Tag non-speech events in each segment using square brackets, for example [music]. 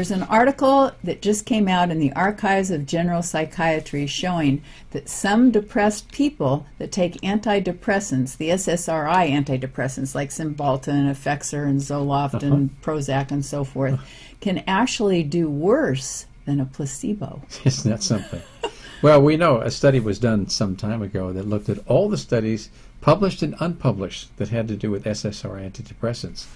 There's an article that just came out in the Archives of General Psychiatry showing that some depressed people that take antidepressants, the SSRI antidepressants like Cymbalta and Effexor and Zoloft and uh-huh. Prozac and so forth, can actually do worse than a placebo. [laughs] Isn't that something? well, we know a study was done some time ago that looked at all the studies, published and unpublished, that had to do with SSRI antidepressants.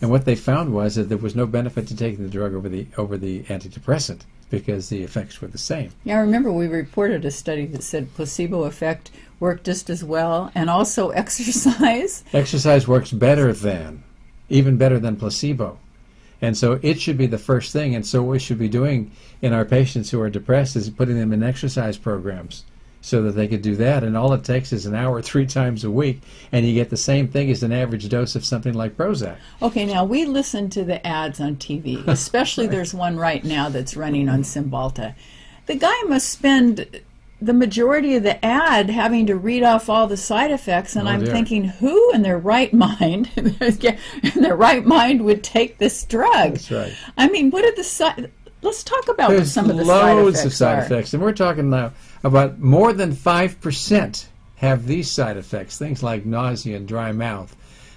And what they found was that there was no benefit to taking the drug over the over the antidepressant because the effects were the same. Yeah, I remember we reported a study that said placebo effect worked just as well, and also [laughs] exercise. Exercise works better than, even better than placebo. And so it should be the first thing. And so what we should be doing in our patients who are depressed is putting them in exercise programs so that they could do that. And all it takes is an hour [laughs] three times a week, and you get the same thing as an average dose of something like Prozac. Okay, now we listen to the ads on TV, [laughs] especially there's one right now that's running on Cymbalta. The guy must spend the majority of the ad having to read off all the side effects, and Oh, I'm dear. thinking, who in their right [laughs] mind, in their right mind, would take this drug? That's right. I mean, what are the side? Let's talk about There's some of the side loads effects of side are. effects, and we're talking now about more than five percent have these side effects. Things like nausea and dry mouth,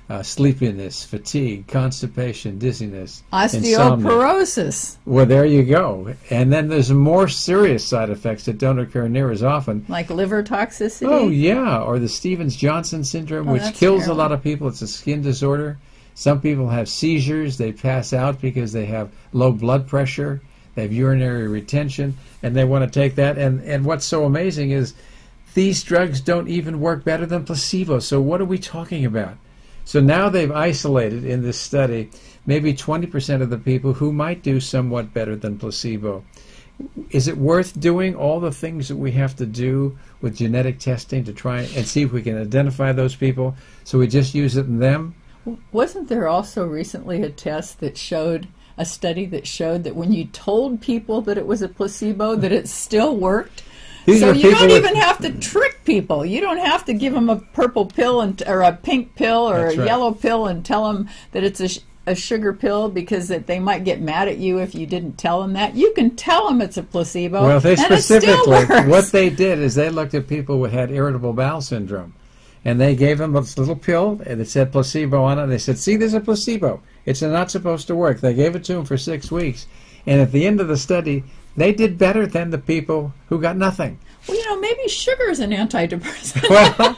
uh, sleepiness, fatigue, constipation, dizziness, insomnia. Osteoporosis, Well, there you go. And then there's more serious side effects that don't occur near as often. like liver toxicity. Oh yeah, or the Stevens Johnson syndrome, Oh, which kills a lot of people. It's a skin disorder. Some people have seizures. They pass out because they have low blood pressure. They have urinary retention, and they want to take that. And and what's so amazing is these drugs don't even work better than placebo. So what are we talking about? So now they've isolated in this study maybe 20% of the people who might do somewhat better than placebo. Is it worth doing all the things that we have to do with genetic testing to try and see if we can identify those people? So we just use it in them? Wasn't there also recently a test that showed a study that showed that when you told people that it was a placebo, that it still worked? These so you don't even have to trick people. You don't have to give them a purple pill and or a pink pill or a right. yellow pill and tell them that it's a, a sugar pill because that they might get mad at you if you didn't tell them that. You can tell them it's a placebo. Well, they and it still specifically, works. what they did is they looked at people who had irritable bowel syndrome. And they gave them this little pill, and it said placebo on it. And they said, see, there's a placebo. It's not supposed to work. They gave it to them for six weeks. And at the end of the study, they did better than the people who got nothing. well, you know, maybe sugar is an antidepressant. [laughs] well,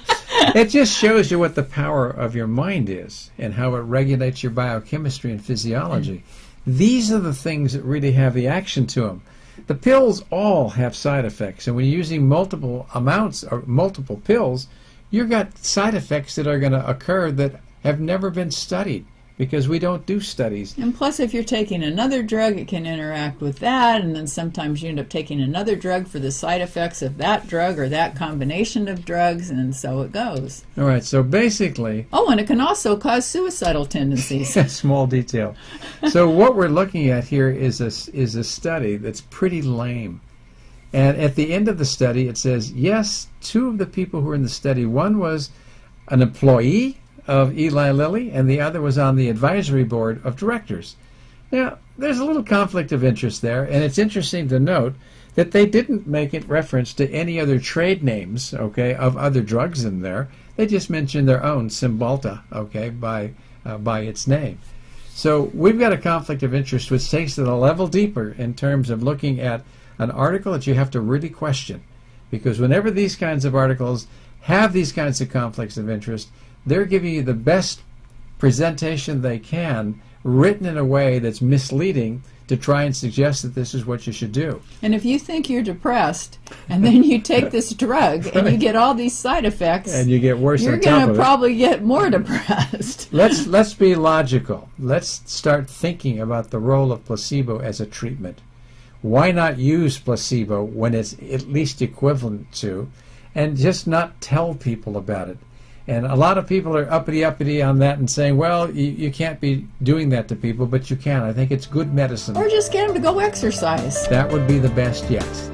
it just shows you what the power of your mind is and how it regulates your biochemistry and physiology. These are the things that really have the action to them. The pills all have side effects, and when you're using multiple amounts or multiple pills, you've got side effects that are going to occur that have never been studied because we don't do studies. And plus, if you're taking another drug, it can interact with that, and then sometimes you end up taking another drug for the side effects of that drug or that combination of drugs, and so it goes. All right, so basically, Oh, and it can also cause suicidal tendencies. [laughs] small detail. So what we're looking at here is a is a study that's pretty lame. And at the end of the study, it says yes, two of the people who were in the study, one was an employee of Eli Lilly, and the other was on the advisory board of directors. Now, there's a little conflict of interest there, and it's interesting to note that they didn't make it reference to any other trade names, okay, of other drugs in there. They just mentioned their own Cymbalta, okay, by uh, by its name. So we've got a conflict of interest which takes it a level deeper in terms of looking at an article that you have to really question. Because whenever these kinds of articles have these kinds of conflicts of interest, they're giving you the best presentation they can, written in a way that's misleading to try and suggest that this is what you should do. and if you think you're depressed, and then you take this [laughs] drug and you get all these side effects, And you get worse you're going to it. probably get more depressed. [laughs] let's let's be logical. Let's start thinking about the role of placebo as a treatment. Why not use placebo when it's at least equivalent to, and just not tell people about it? And a lot of people are uppity uppity on that and saying, well, you, you can't be doing that to people, but you can. I think it's good medicine. or just get them to go exercise. That would be the best, yes.